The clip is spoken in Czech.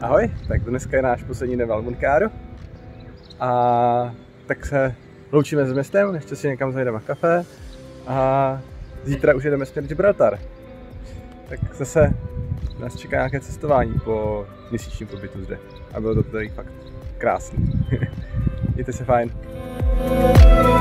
Ahoj, tak dneska je náš poslední den v Almunkáru a tak se loučíme s městem, ještě si někam zajdeme kafe a zítra už jedeme směr Gibraltar. Tak zase nás čeká nějaké cestování po měsíčním pobytu zde a bylo to tady fakt krásný. Mějte se fajn. thank you